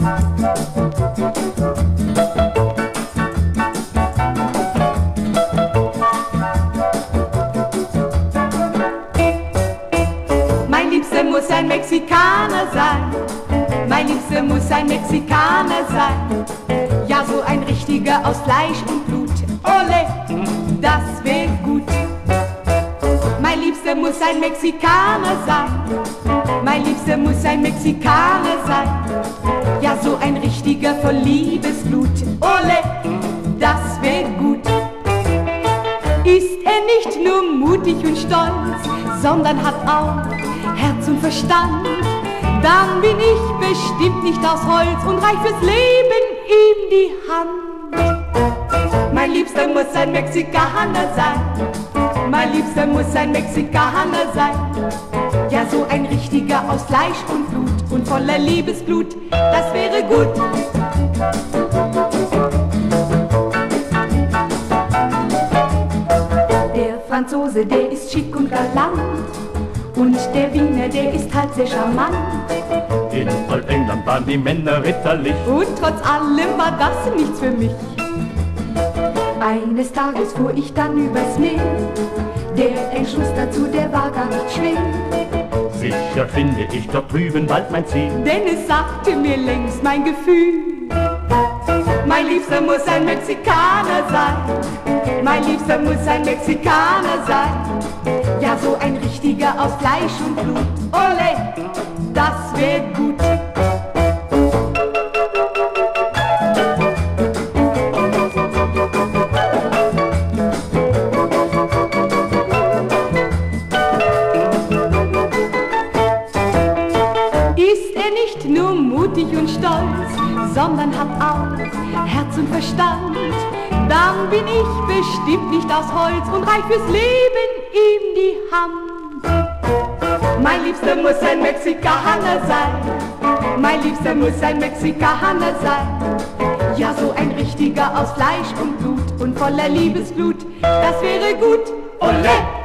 Mein Liebster muss ein Mexikaner sein. Mein Liebster muss ein Mexikaner sein. Ja, so ein richtiger aus Fleisch und Blut. Ole, das wär gut. Mein Liebster muss ein Mexikaner sein. Mein Liebster muss ein Mexikaner sein. So ein richtiger voll Liebesblut. Ole, das wär gut. Ist er nicht nur mutig und stolz, sondern hat auch Herz und Verstand, dann bin ich bestimmt nicht aus Holz und reich fürs Leben ihm die Hand. Mein Liebster muss ein Mexikaner sein, mein Liebster muss ein Mexikaner sein, ja so ein richtiger aus Fleisch und Blut und voller Liebesblut, das wäre gut. Der Franzose, der ist schick und galant und der Wiener, der ist halt sehr charmant. In Old-England waren die Männer ritterlich. Und trotz allem war das nichts für mich. Eines Tages fuhr ich dann übers Meer. Der Entschluss dazu, der war gar nicht schwer. Sicher finde ich dort drüben bald mein Ziel. Denn es sagte mir längst mein Gefühl. Mein Liebster muss ein Mexikaner sein. Mein Liebster muss ein Mexikaner sein. Ja, so ein richtiger aus Fleisch und Blut. Ole, das wär gut. Mutig und stolz, sondern hat auch Herz und Verstand, dann bin ich bestimmt nicht aus Holz und reich fürs Leben ihm die Hand. Mein Liebster muss ein Mexikaner sein, mein Liebster muss ein Mexikaner sein, ja so ein richtiger aus Fleisch und Blut und voller Liebesblut, das wäre gut. Ole!